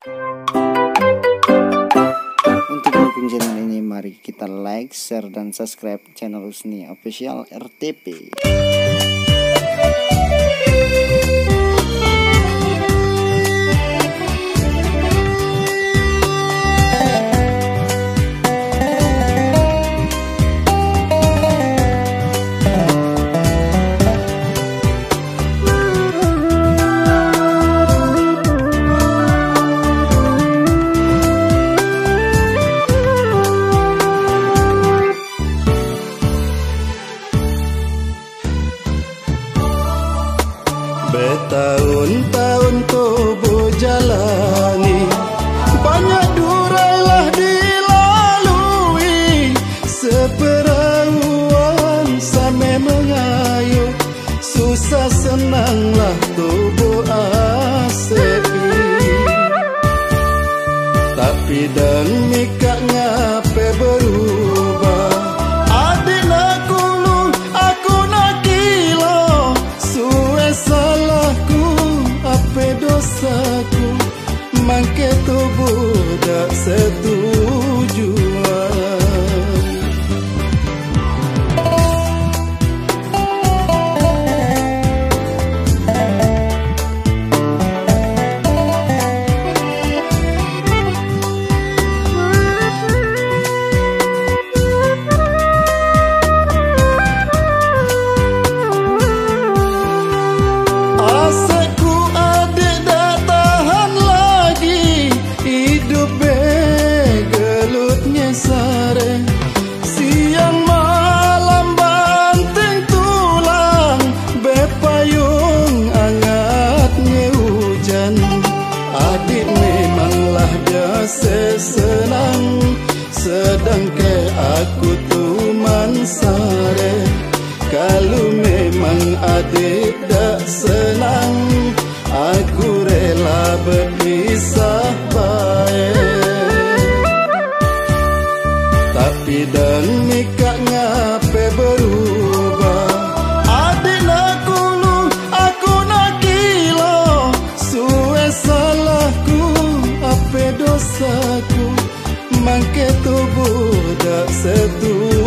Untuk mendukung channel ini, mari kita like, share, dan subscribe channel Usni Official RTP. Bertahun-tahun ku berjalani. Banyak durailah dilalui. Seperahuan sampai mengayuh. Susah senanglah tubuh asepi Tapi demi biasa senang Sedang ke aku tuman sare Kalau memang adik mangke tubuh dak setuju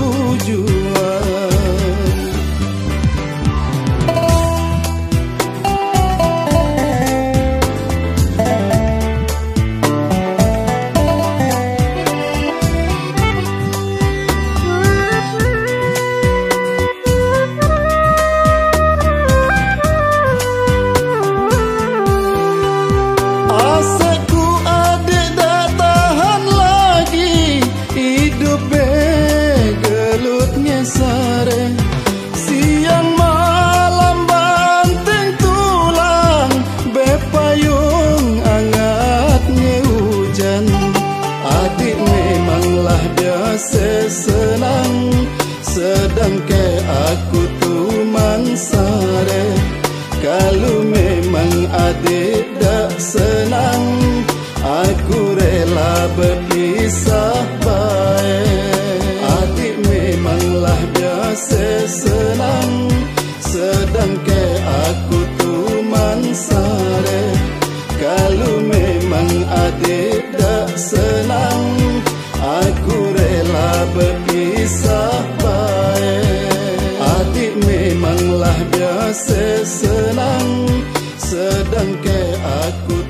senang Sedang ke aku tuman sare Kalau memang adik tak senang Aku rela berpisah baik. Adik memanglah biasa senang Sedang ke aku tuman sare Kalau memang adik tak senang Aku kisah baik Adik memanglah biasa senang Sedang ke aku